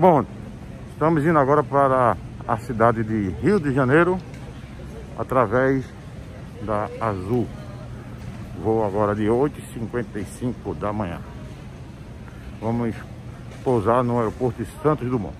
Bom, estamos indo agora para a cidade de Rio de Janeiro através da Azul. Voo agora de 8h55 da manhã. Vamos pousar no aeroporto de Santos Dumont.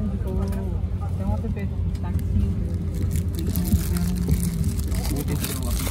Então, indicou até um app de taxista. Né?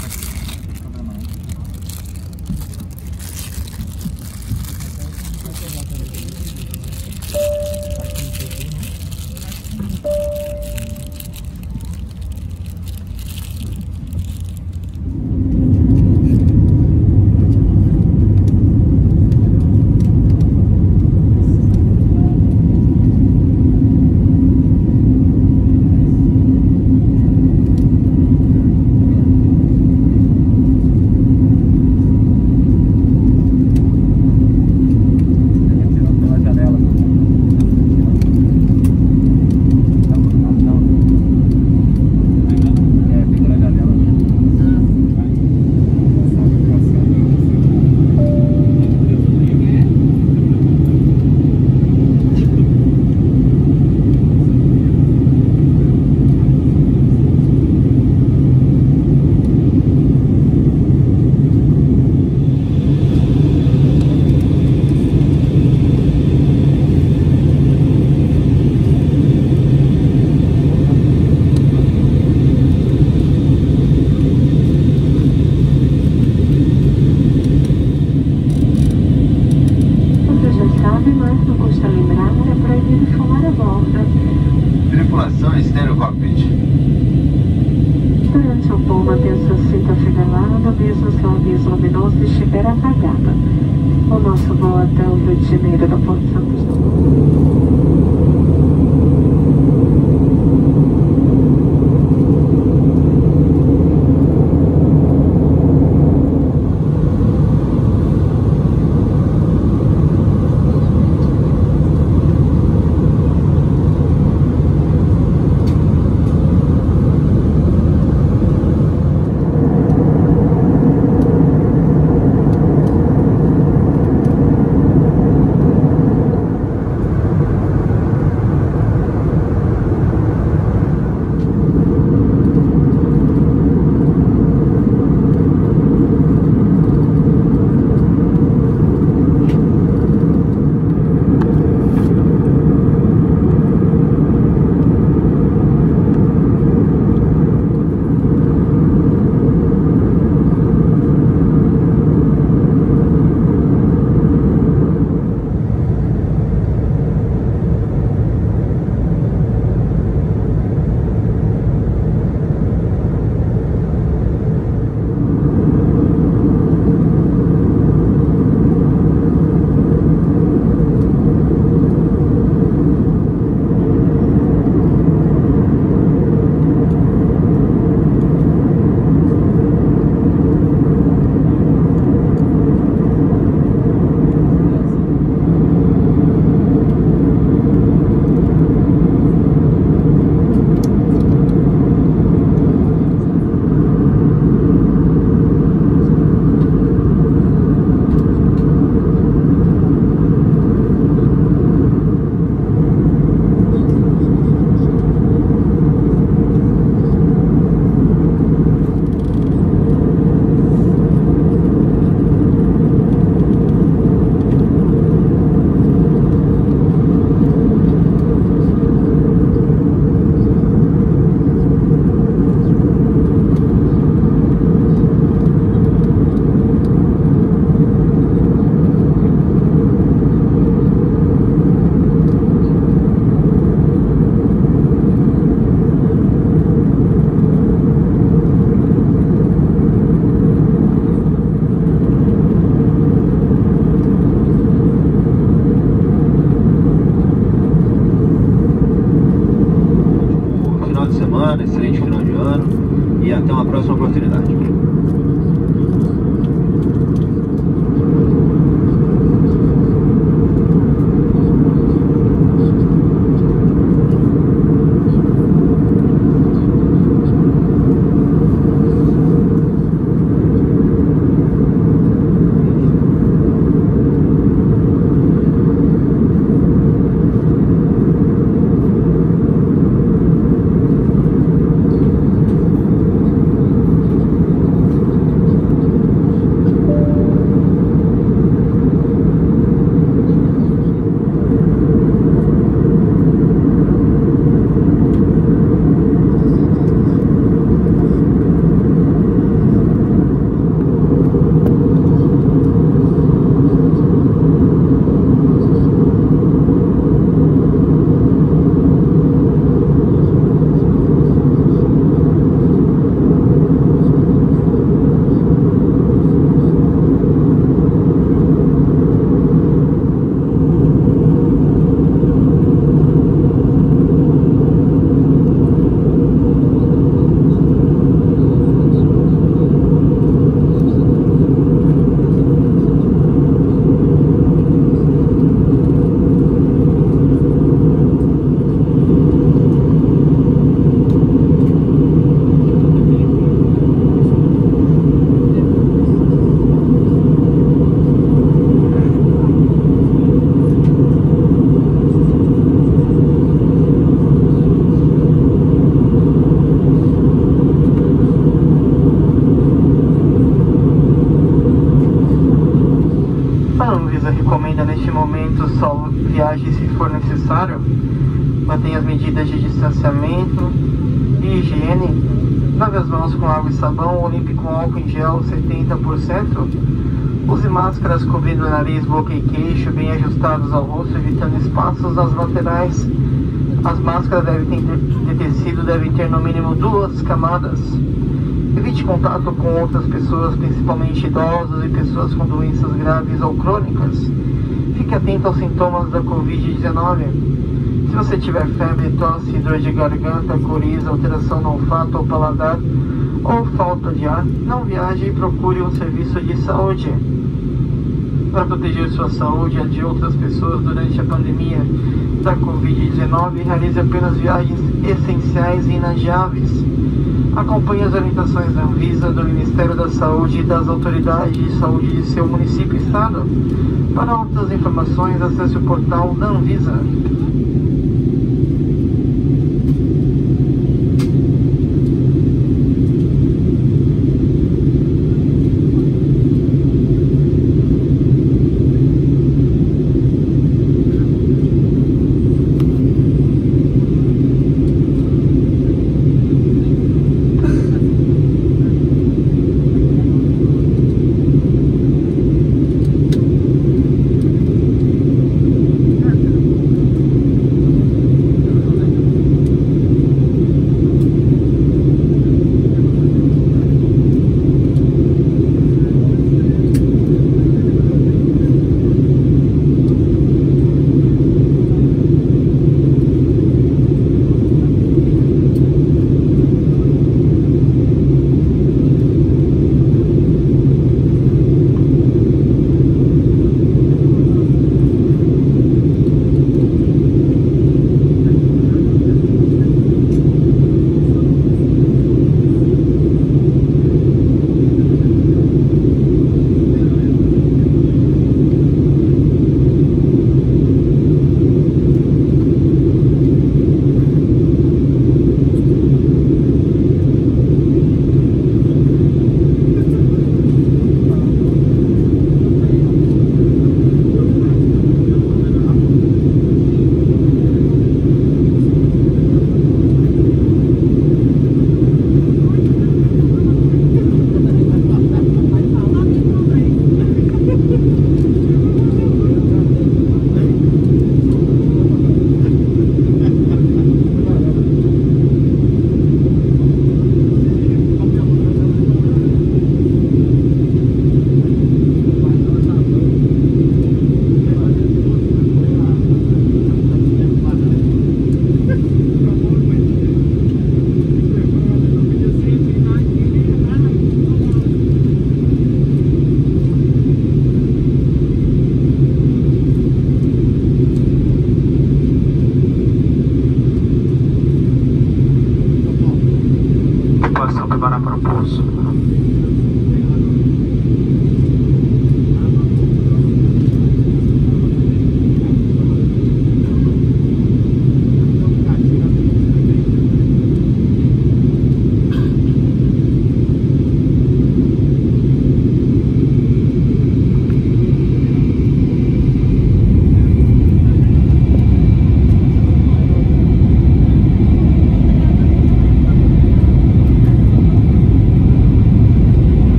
Próxima oportunidade. Medidas de distanciamento e higiene. Lave as mãos com água e sabão ou limpe com álcool em gel 70%. Use máscaras cobrindo nariz, boca e queixo, bem ajustados ao rosto, evitando espaços nas laterais. As máscaras devem ter, de tecido devem ter no mínimo duas camadas. Evite contato com outras pessoas, principalmente idosos e pessoas com doenças graves ou crônicas. Fique atento aos sintomas da Covid-19. Se você tiver febre, tosse, dor de garganta, coriza, alteração no olfato ou paladar ou falta de ar, não viaje e procure um serviço de saúde. Para proteger sua saúde e a de outras pessoas durante a pandemia da Covid-19, realize apenas viagens essenciais e inadiáveis. Acompanhe as orientações da Anvisa, do Ministério da Saúde e das autoridades de saúde de seu município e estado. Para outras informações, acesse o portal da Anvisa.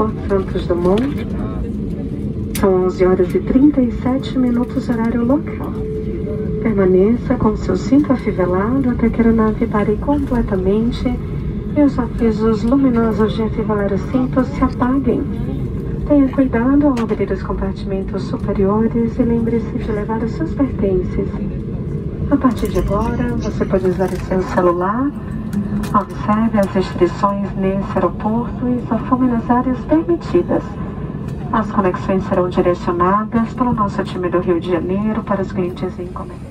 Aeroporto Santos Dumont. São 11 horas e 37 minutos, horário local. Permaneça com seu cinto afivelado até que a aeronave pare completamente e os avisos luminosos de afivelar o cinto se apaguem. Tenha cuidado ao abrir os compartimentos superiores e lembre-se de levar os seus pertences. A partir de agora, você pode usar o seu celular. Observe as restrições nesse aeroporto e só fume nas áreas permitidas. As conexões serão direcionadas pelo nosso time do Rio de Janeiro para os clientes em encomenda.